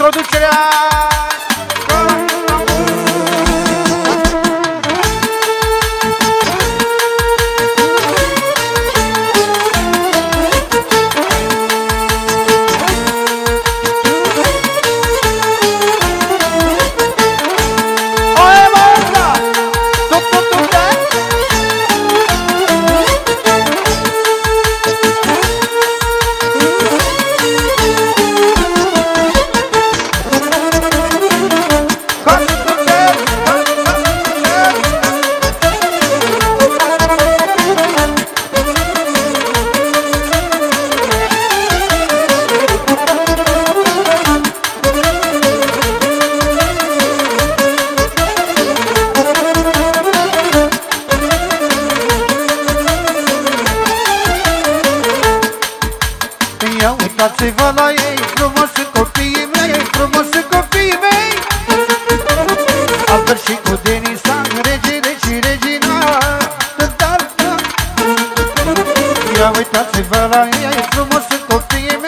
introducerea! Ia uitați-vă la ea, e frumos și copii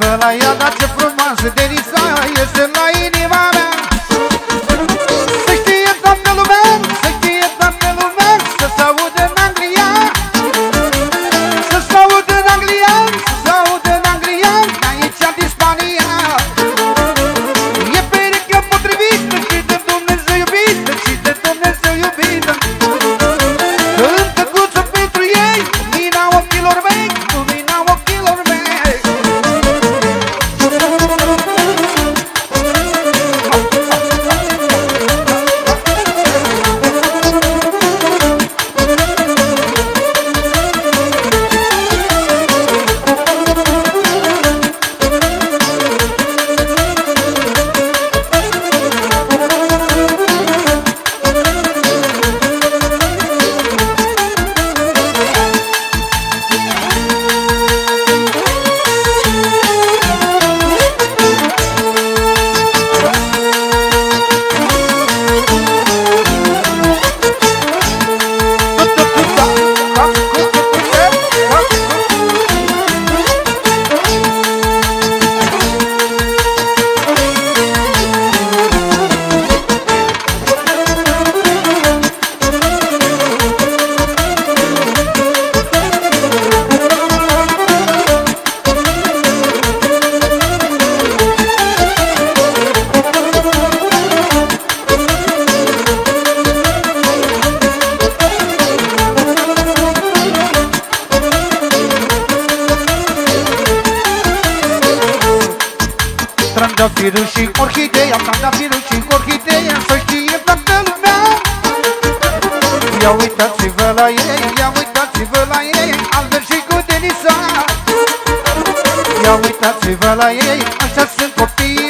fella, yeah, that's your Ia uitați-vă la ei, ia uitați-vă la ei Albert și cu Denisa. Ia uitați-vă la ei, așa sunt copiii.